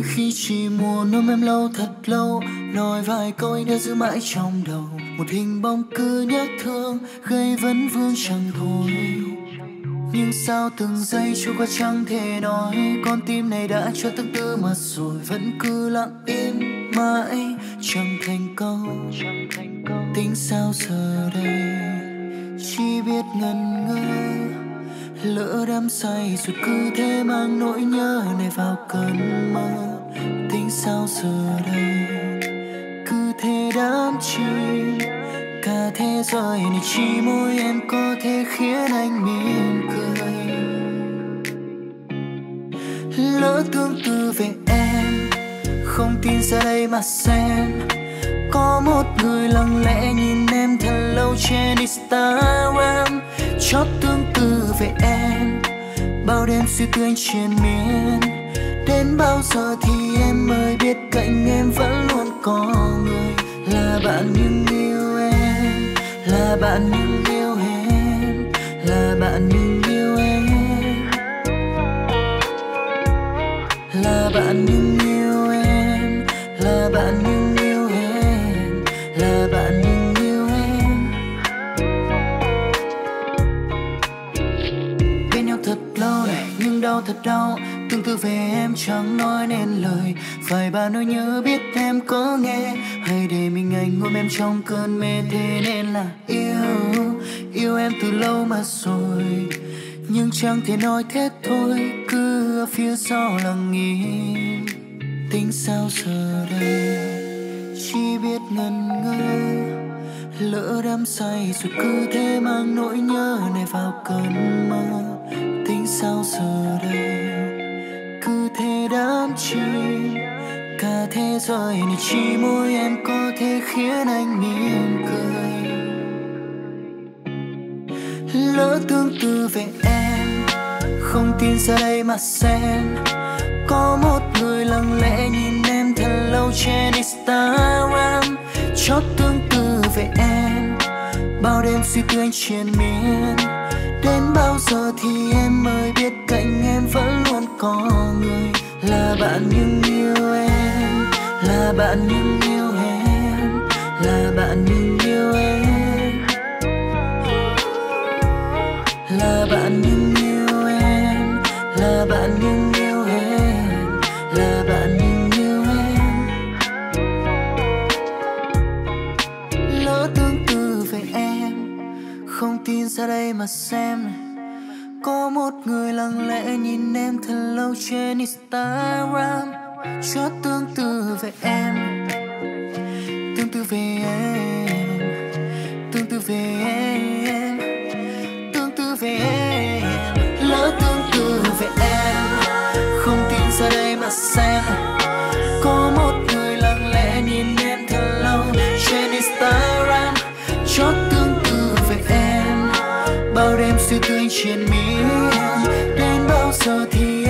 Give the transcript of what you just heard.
đôi khi chỉ muốn ôm em lâu thật lâu, nói vài câu anh đã giữ mãi trong đầu. Một hình bóng cứ nhớ thương, gây vấn vương chẳng thôi. Nhưng sao từng giây trôi qua chẳng thể nói, con tim này đã cho tương tư mà rồi vẫn cứ lặng im mãi. Chẳng thành câu, tính sao giờ đây, chỉ biết ngần ngơ lỡ đắm say rồi cứ thế mang nỗi nhớ này vào cơn mơ, tính sao giờ đây? Cứ thế đắm chìm, cả thế giới này chỉ mỗi em có thể khiến anh mỉm cười. Lỡ tương tư về em, không tin ra đây mà xem. Có một người lặng lẽ nhìn em thật lâu trên Instagram chót tương tư về em. Bao đêm suy tư anh triền miên, đến bao giờ thì em mới biết cạnh em vẫn luôn có người. Là bạn nhưng yêu em, là bạn nhưng yêu em, là bạn nhưng yêu em. Là bạn nhưng tương tư về em chẳng nói nên lời. Vài ba nỗi nhớ biết em có nghe. Hay để mình anh ôm em trong cơn mê. Thế nên là yêu yêu em từ lâu mà rồi. Nhưng chẳng thể nói thế thôi. Cứ ở phía sau lặng im tính sao giờ đây. Chỉ biết ngần ngơ, lỡ đắm say rồi cứ thế mang nỗi nhớ này vào cơn mơ. Tính sao giờ đây? Cứ đắm chìm. Cả thế giới này chỉ mỗi em có thể khiến anh mỉm cười. Lỡ tương tư về em, không tin ra đây mà xem. Có một người lặng lẽ nhìn em thật lâu trên Instagram. Chót tương tư về em, bao đêm suy tư anh triền miên. Đến bao giờ thì em mới biết cạnh em vẫn luôn có người là bạn nhưng yêu em, là bạn nhưng yêu em, là bạn nhưng yêu em. Là bạn nhưng yêu em, là bạn nhưng yêu em, là bạn nhưng yêu em. Lỡ tương tư về em, không tin ra đây mà xem này có một người lặng lẽ nhìn em thật lâu trên Instagram. Cho tương tư về em. Triền miên. Đến bao giờ thì